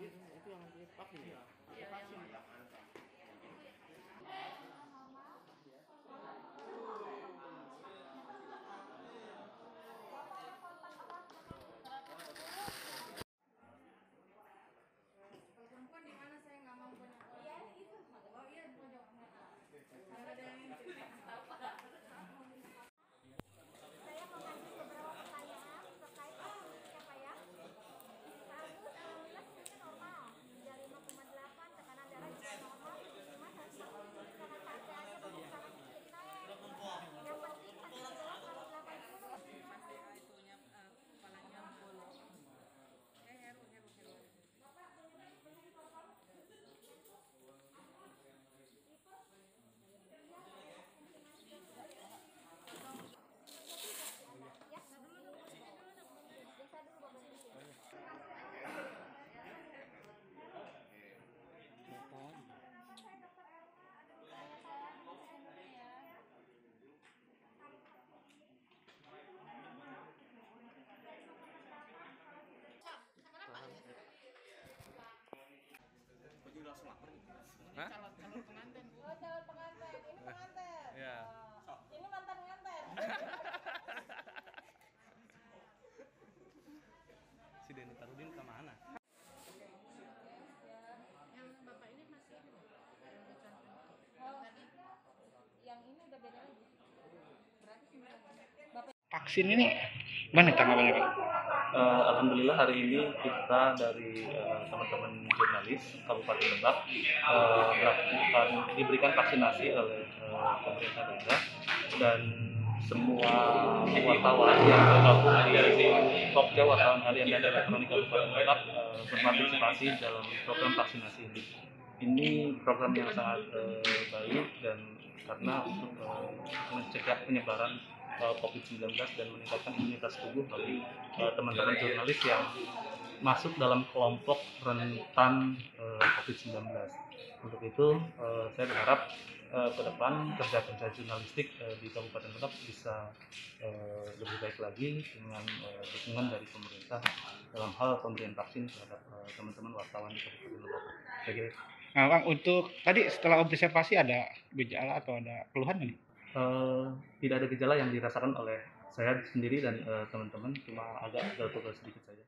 对呀，对呀，对呀。Hah? Calon calon pengantin bu. Oh, calon pengantin. Ini pengantin. Iya. Oh, Ini mantan pengantin. Si Denny Tarudin ke mana? Yang bapak ini masih ini bu. Yang dicantum. Oh, Tadi yang ini udah beda lagi. Berarti sembilan. Bapak vaksin ini gimana tanggapannya Pak? Eh, Alhamdulillah hari ini kita dari eh, teman-teman jurnalis Kabupaten Lebak eh, melakukan diberikan vaksinasi oleh eh, pemerintah daerah dan semua wartawan yang tergabung di Pokja Wartawan Harian dan Elektronik Kabupaten Lebak eh, berpartisipasi dalam program vaksinasi ini. Ini program yang sangat eh, baik dan karena untuk eh, mencegah penyebaran eh, COVID-19 dan meningkatkan imunitas tubuh bagi eh, teman-teman jurnalis yang masuk dalam kelompok rentan eh, COVID-19. Untuk itu, eh, saya berharap eh, ke depan kerja-kerja jurnalistik eh, di Kabupaten Lebak bisa eh, lebih baik lagi dengan eh, dukungan dari pemerintah dalam hal pemberian vaksin terhadap teman-teman wartawan di Kabupaten Lebak. Saya kira itu. Nah, Bang, untuk tadi setelah observasi ada gejala atau ada keluhan nih? Uh, tidak ada gejala yang dirasakan oleh saya sendiri dan uh, teman-teman, cuma agak gatal sedikit saja.